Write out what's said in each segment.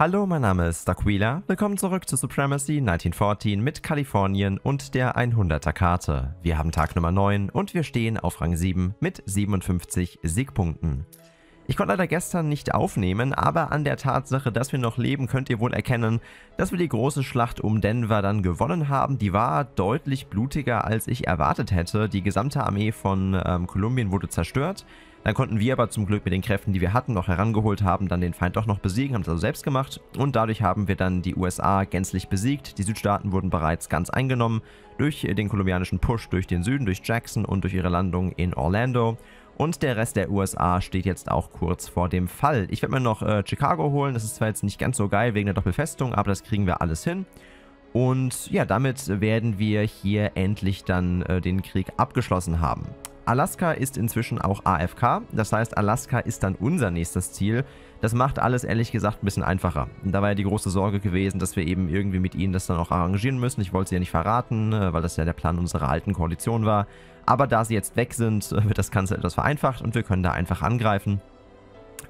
Hallo, mein Name ist Aquila. Willkommen zurück zu Supremacy 1914 mit Kalifornien und der 100er Karte. Wir haben Tag Nummer 9 und wir stehen auf Rang 7 mit 57 Siegpunkten. Ich konnte leider gestern nicht aufnehmen, aber an der Tatsache, dass wir noch leben, könnt ihr wohl erkennen, dass wir die große Schlacht um Denver dann gewonnen haben. Die war deutlich blutiger, als ich erwartet hätte. Die gesamte Armee von ähm, Kolumbien wurde zerstört. Dann konnten wir aber zum Glück mit den Kräften, die wir hatten, noch herangeholt haben, dann den Feind doch noch besiegen, haben es also selbst gemacht und dadurch haben wir dann die USA gänzlich besiegt. Die Südstaaten wurden bereits ganz eingenommen durch den kolumbianischen Push durch den Süden, durch Jackson und durch ihre Landung in Orlando. Und der Rest der USA steht jetzt auch kurz vor dem Fall. Ich werde mir noch äh, Chicago holen. Das ist zwar jetzt nicht ganz so geil wegen der Doppelfestung, aber das kriegen wir alles hin. Und ja, damit werden wir hier endlich dann äh, den Krieg abgeschlossen haben. Alaska ist inzwischen auch AFK, das heißt Alaska ist dann unser nächstes Ziel. Das macht alles ehrlich gesagt ein bisschen einfacher. Da war ja die große Sorge gewesen, dass wir eben irgendwie mit ihnen das dann auch arrangieren müssen. Ich wollte sie ja nicht verraten, äh, weil das ja der Plan unserer alten Koalition war. Aber da sie jetzt weg sind, wird das Ganze etwas vereinfacht und wir können da einfach angreifen.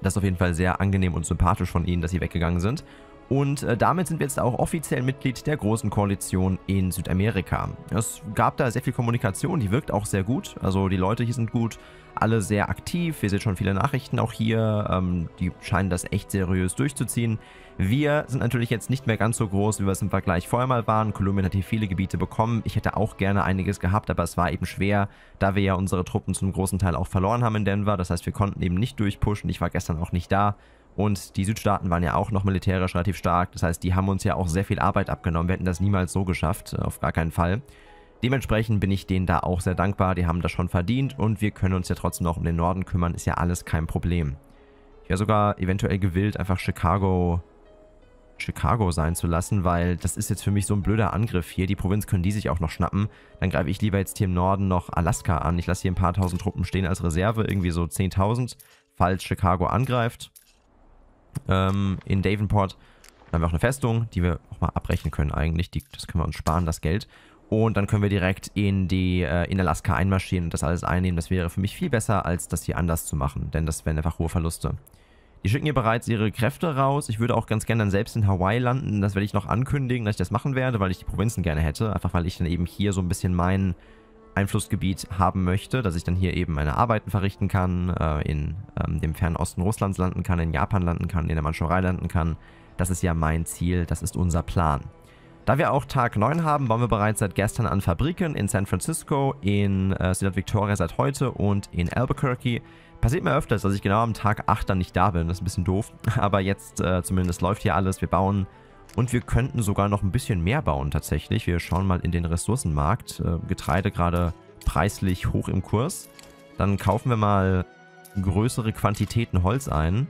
Das ist auf jeden Fall sehr angenehm und sympathisch von ihnen, dass sie weggegangen sind. Und äh, damit sind wir jetzt auch offiziell Mitglied der Großen Koalition in Südamerika. Es gab da sehr viel Kommunikation, die wirkt auch sehr gut. Also die Leute hier sind gut, alle sehr aktiv. Wir sehen schon viele Nachrichten auch hier. Ähm, die scheinen das echt seriös durchzuziehen. Wir sind natürlich jetzt nicht mehr ganz so groß, wie wir es im Vergleich vorher mal waren. Kolumbien hat hier viele Gebiete bekommen. Ich hätte auch gerne einiges gehabt, aber es war eben schwer, da wir ja unsere Truppen zum großen Teil auch verloren haben in Denver. Das heißt, wir konnten eben nicht durchpushen. Ich war gestern auch nicht da. Und die Südstaaten waren ja auch noch militärisch relativ stark. Das heißt, die haben uns ja auch sehr viel Arbeit abgenommen. Wir hätten das niemals so geschafft, äh, auf gar keinen Fall. Dementsprechend bin ich denen da auch sehr dankbar. Die haben das schon verdient und wir können uns ja trotzdem noch um den Norden kümmern. Ist ja alles kein Problem. Ich wäre sogar eventuell gewillt, einfach Chicago, Chicago sein zu lassen, weil das ist jetzt für mich so ein blöder Angriff hier. Die Provinz können die sich auch noch schnappen. Dann greife ich lieber jetzt hier im Norden noch Alaska an. Ich lasse hier ein paar tausend Truppen stehen als Reserve, irgendwie so 10.000, falls Chicago angreift ähm, in Davenport. Dann haben wir auch eine Festung, die wir auch mal abbrechen können eigentlich. Die, das können wir uns sparen, das Geld. Und dann können wir direkt in die äh, in Alaska einmarschieren und das alles einnehmen. Das wäre für mich viel besser, als das hier anders zu machen, denn das wären einfach hohe Verluste. Die schicken hier bereits ihre Kräfte raus. Ich würde auch ganz gerne dann selbst in Hawaii landen. Das werde ich noch ankündigen, dass ich das machen werde, weil ich die Provinzen gerne hätte. Einfach weil ich dann eben hier so ein bisschen meinen Einflussgebiet haben möchte, dass ich dann hier eben meine Arbeiten verrichten kann, äh, in ähm, dem fernen Osten Russlands landen kann, in Japan landen kann, in der Manchurei landen kann. Das ist ja mein Ziel, das ist unser Plan. Da wir auch Tag 9 haben, bauen wir bereits seit gestern an Fabriken in San Francisco, in äh, Ciudad Victoria seit heute und in Albuquerque. Passiert mir öfters, dass ich genau am Tag 8 dann nicht da bin, das ist ein bisschen doof, aber jetzt äh, zumindest läuft hier alles, wir bauen und wir könnten sogar noch ein bisschen mehr bauen tatsächlich. Wir schauen mal in den Ressourcenmarkt. Äh, Getreide gerade preislich hoch im Kurs. Dann kaufen wir mal größere Quantitäten Holz ein.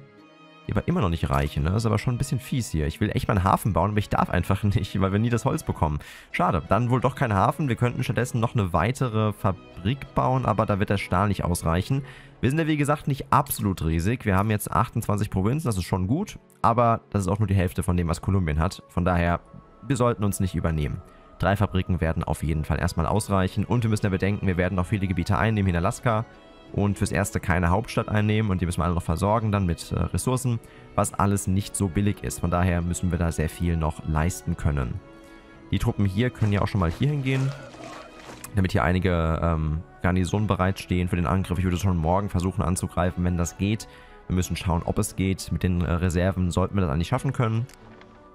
Die aber immer noch nicht reichen. Ne? Das ist aber schon ein bisschen fies hier. Ich will echt mal einen Hafen bauen, aber ich darf einfach nicht, weil wir nie das Holz bekommen. Schade. Dann wohl doch kein Hafen. Wir könnten stattdessen noch eine weitere Fabrik bauen, aber da wird der Stahl nicht ausreichen. Wir sind ja wie gesagt nicht absolut riesig. Wir haben jetzt 28 Provinzen, das ist schon gut, aber das ist auch nur die Hälfte von dem, was Kolumbien hat. Von daher, wir sollten uns nicht übernehmen. Drei Fabriken werden auf jeden Fall erstmal ausreichen und wir müssen ja bedenken, wir werden noch viele Gebiete einnehmen in Alaska und fürs Erste keine Hauptstadt einnehmen und die müssen wir alle noch versorgen dann mit äh, Ressourcen, was alles nicht so billig ist. Von daher müssen wir da sehr viel noch leisten können. Die Truppen hier können ja auch schon mal hier hingehen damit hier einige ähm, Garnisonen bereitstehen für den Angriff. Ich würde schon morgen versuchen anzugreifen, wenn das geht. Wir müssen schauen, ob es geht. Mit den äh, Reserven sollten wir das eigentlich schaffen können.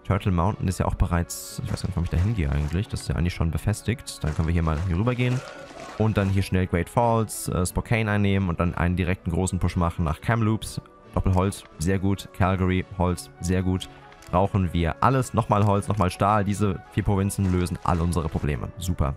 Turtle Mountain ist ja auch bereits, ich weiß gar nicht, warum ich da hingehe eigentlich. Das ist ja eigentlich schon befestigt. Dann können wir hier mal hier rüber gehen. Und dann hier schnell Great Falls, äh, Spokane einnehmen und dann einen direkten großen Push machen nach Kamloops. Doppelholz, sehr gut. Calgary, Holz, sehr gut. Brauchen wir alles. Nochmal Holz, nochmal Stahl. Diese vier Provinzen lösen all unsere Probleme. Super.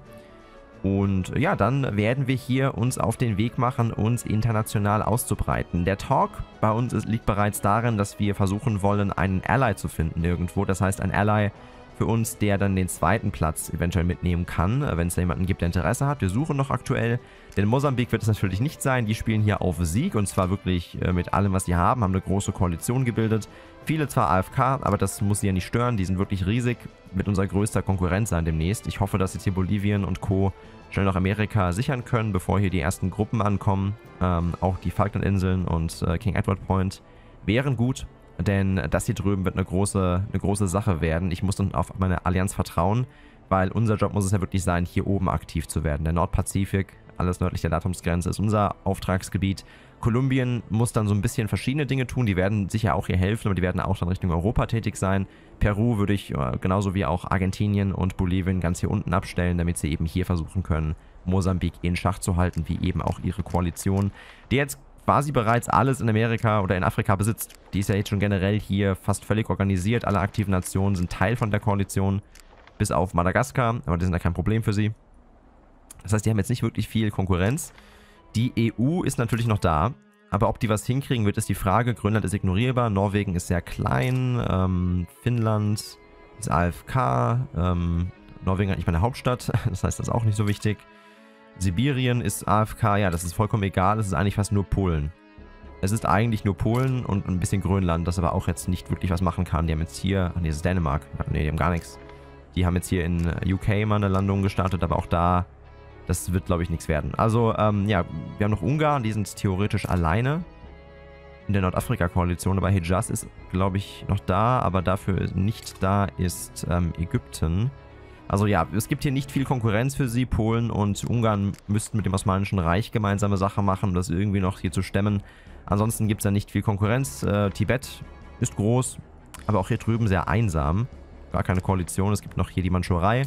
Und ja, dann werden wir hier uns auf den Weg machen, uns international auszubreiten. Der Talk bei uns liegt bereits darin, dass wir versuchen wollen, einen Ally zu finden irgendwo. Das heißt, ein Ally für uns, der dann den zweiten Platz eventuell mitnehmen kann, wenn es da jemanden gibt, der Interesse hat. Wir suchen noch aktuell, denn Mosambik wird es natürlich nicht sein. Die spielen hier auf Sieg und zwar wirklich äh, mit allem, was sie haben, haben eine große Koalition gebildet. Viele zwar AFK, aber das muss sie ja nicht stören. Die sind wirklich riesig, mit unserer größter Konkurrenz sein demnächst. Ich hoffe, dass jetzt hier Bolivien und Co schnell nach Amerika sichern können, bevor hier die ersten Gruppen ankommen. Ähm, auch die Falklandinseln und äh, King Edward Point wären gut. Denn das hier drüben wird eine große, eine große Sache werden. Ich muss dann auf meine Allianz vertrauen, weil unser Job muss es ja wirklich sein, hier oben aktiv zu werden. Der Nordpazifik, alles nördlich der Datumsgrenze, ist unser Auftragsgebiet. Kolumbien muss dann so ein bisschen verschiedene Dinge tun. Die werden sicher auch hier helfen, aber die werden auch dann Richtung Europa tätig sein. Peru würde ich äh, genauso wie auch Argentinien und Bolivien ganz hier unten abstellen, damit sie eben hier versuchen können, Mosambik in Schach zu halten, wie eben auch ihre Koalition, die jetzt quasi bereits alles in Amerika oder in Afrika besitzt. Die ist ja jetzt schon generell hier fast völlig organisiert. Alle aktiven Nationen sind Teil von der Koalition, bis auf Madagaskar, aber die sind ja kein Problem für sie. Das heißt, die haben jetzt nicht wirklich viel Konkurrenz. Die EU ist natürlich noch da, aber ob die was hinkriegen wird, ist die Frage. Grönland ist ignorierbar, Norwegen ist sehr klein, ähm, Finnland ist AFK, ähm, Norwegen hat nicht mal eine Hauptstadt, das heißt, das ist auch nicht so wichtig. Sibirien ist AFK, ja, das ist vollkommen egal, es ist eigentlich fast nur Polen. Es ist eigentlich nur Polen und ein bisschen Grönland, das aber auch jetzt nicht wirklich was machen kann. Die haben jetzt hier, ach nee, das ist Dänemark, nee, die haben gar nichts. Die haben jetzt hier in UK mal eine Landung gestartet, aber auch da, das wird glaube ich nichts werden. Also, ähm, ja, wir haben noch Ungarn, die sind theoretisch alleine in der Nordafrika-Koalition, aber Hejaz ist glaube ich noch da, aber dafür nicht da ist ähm, Ägypten. Also ja, es gibt hier nicht viel Konkurrenz für sie. Polen und Ungarn müssten mit dem Osmanischen Reich gemeinsame Sache machen, um das irgendwie noch hier zu stemmen. Ansonsten gibt es da nicht viel Konkurrenz. Äh, Tibet ist groß, aber auch hier drüben sehr einsam. Gar keine Koalition. Es gibt noch hier die Mandschurei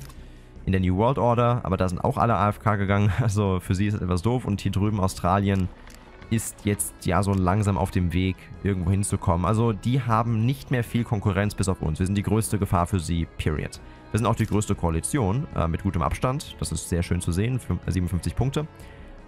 in der New World Order, aber da sind auch alle AFK gegangen. Also für sie ist etwas doof. Und hier drüben Australien ist jetzt ja so langsam auf dem Weg, irgendwo hinzukommen. Also die haben nicht mehr viel Konkurrenz bis auf uns. Wir sind die größte Gefahr für sie, period. Wir sind auch die größte Koalition äh, mit gutem Abstand. Das ist sehr schön zu sehen, 57 Punkte.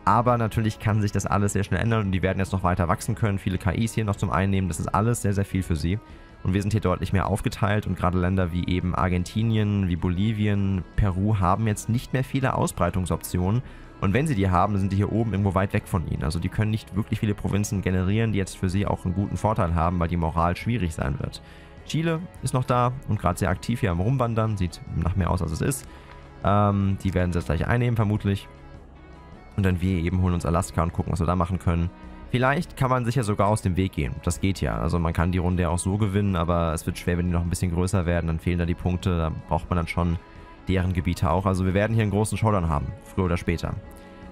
Aber natürlich kann sich das alles sehr schnell ändern und die werden jetzt noch weiter wachsen können. Viele KIs hier noch zum Einnehmen. Das ist alles sehr, sehr viel für sie. Und wir sind hier deutlich mehr aufgeteilt und gerade Länder wie eben Argentinien, wie Bolivien, Peru haben jetzt nicht mehr viele Ausbreitungsoptionen. Und wenn sie die haben, sind die hier oben irgendwo weit weg von ihnen. Also die können nicht wirklich viele Provinzen generieren, die jetzt für sie auch einen guten Vorteil haben, weil die Moral schwierig sein wird. Chile ist noch da und gerade sehr aktiv hier am Rumwandern. Sieht nach mehr aus, als es ist. Ähm, die werden sie jetzt gleich einnehmen, vermutlich. Und dann wir eben holen uns Alaska und gucken, was wir da machen können. Vielleicht kann man sicher sogar aus dem Weg gehen. Das geht ja. Also man kann die Runde ja auch so gewinnen, aber es wird schwer, wenn die noch ein bisschen größer werden. Dann fehlen da die Punkte. Da braucht man dann schon deren Gebiete auch. Also wir werden hier einen großen Showdown haben. Früher oder später.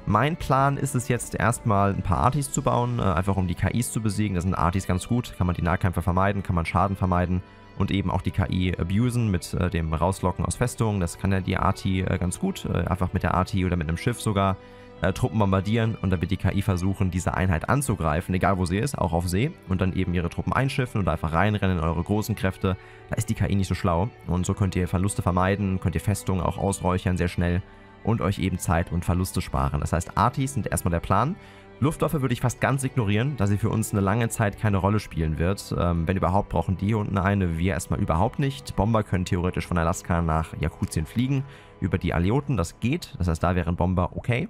Mein Plan ist es jetzt erstmal ein paar Artis zu bauen, äh, einfach um die KIs zu besiegen. Das sind Artis ganz gut, kann man die Nahkämpfer vermeiden, kann man Schaden vermeiden und eben auch die KI abusen mit äh, dem Rauslocken aus Festungen. Das kann ja die Arti äh, ganz gut, einfach mit der Arti oder mit einem Schiff sogar äh, Truppen bombardieren und dann wird die KI versuchen, diese Einheit anzugreifen, egal wo sie ist, auch auf See und dann eben ihre Truppen einschiffen oder einfach reinrennen in eure großen Kräfte. Da ist die KI nicht so schlau und so könnt ihr Verluste vermeiden, könnt ihr Festungen auch ausräuchern sehr schnell und euch eben Zeit und Verluste sparen. Das heißt, Artis sind erstmal der Plan. Luftwaffe würde ich fast ganz ignorieren, da sie für uns eine lange Zeit keine Rolle spielen wird. Ähm, wenn überhaupt, brauchen die unten eine, wir erstmal überhaupt nicht. Bomber können theoretisch von Alaska nach Jakutien fliegen, über die Alioten, das geht. Das heißt, da wären Bomber okay.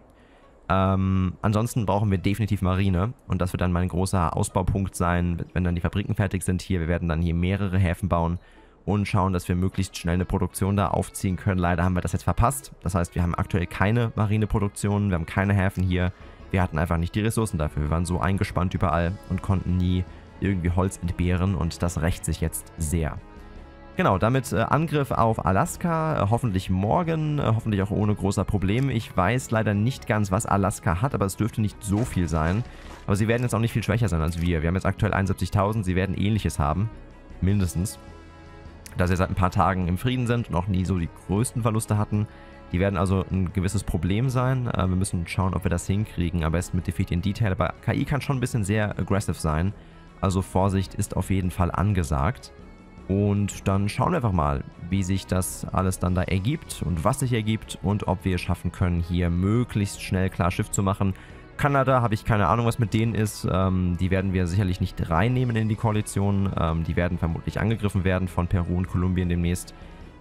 Ähm, ansonsten brauchen wir definitiv Marine und das wird dann mein großer Ausbaupunkt sein, wenn dann die Fabriken fertig sind hier. Wir werden dann hier mehrere Häfen bauen und schauen, dass wir möglichst schnell eine Produktion da aufziehen können. Leider haben wir das jetzt verpasst. Das heißt, wir haben aktuell keine Marineproduktion, wir haben keine Häfen hier. Wir hatten einfach nicht die Ressourcen dafür. Wir waren so eingespannt überall und konnten nie irgendwie Holz entbehren und das rächt sich jetzt sehr. Genau, damit äh, Angriff auf Alaska, äh, hoffentlich morgen, äh, hoffentlich auch ohne großer Probleme. Ich weiß leider nicht ganz, was Alaska hat, aber es dürfte nicht so viel sein. Aber sie werden jetzt auch nicht viel schwächer sein als wir. Wir haben jetzt aktuell 71.000, sie werden ähnliches haben. Mindestens da sie seit ein paar Tagen im Frieden sind und auch nie so die größten Verluste hatten. Die werden also ein gewisses Problem sein. Äh, wir müssen schauen, ob wir das hinkriegen. Am besten mit Defeat in Detail. Aber KI kann schon ein bisschen sehr aggressive sein. Also Vorsicht ist auf jeden Fall angesagt. Und dann schauen wir einfach mal, wie sich das alles dann da ergibt und was sich ergibt und ob wir es schaffen können, hier möglichst schnell klar Schiff zu machen. Kanada habe ich keine Ahnung, was mit denen ist. Ähm, die werden wir sicherlich nicht reinnehmen in die Koalition. Ähm, die werden vermutlich angegriffen werden von Peru und Kolumbien demnächst.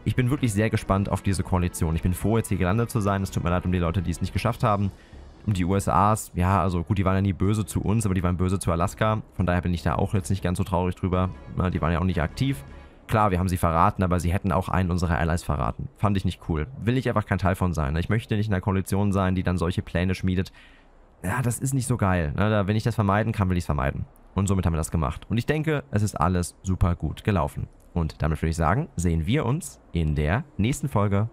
Ich bin wirklich sehr gespannt auf diese Koalition. Ich bin froh, jetzt hier gelandet zu sein. Es tut mir leid um die Leute, die es nicht geschafft haben. Um die USAs, ja, also gut, die waren ja nie böse zu uns, aber die waren böse zu Alaska. Von daher bin ich da auch jetzt nicht ganz so traurig drüber. Na, die waren ja auch nicht aktiv. Klar, wir haben sie verraten, aber sie hätten auch einen unserer Allies verraten. Fand ich nicht cool. Will ich einfach kein Teil von sein. Ich möchte nicht in einer Koalition sein, die dann solche Pläne schmiedet, ja, das ist nicht so geil. Ne? wenn ich das vermeiden kann, will ich es vermeiden. Und somit haben wir das gemacht. Und ich denke, es ist alles super gut gelaufen. Und damit würde ich sagen, sehen wir uns in der nächsten Folge.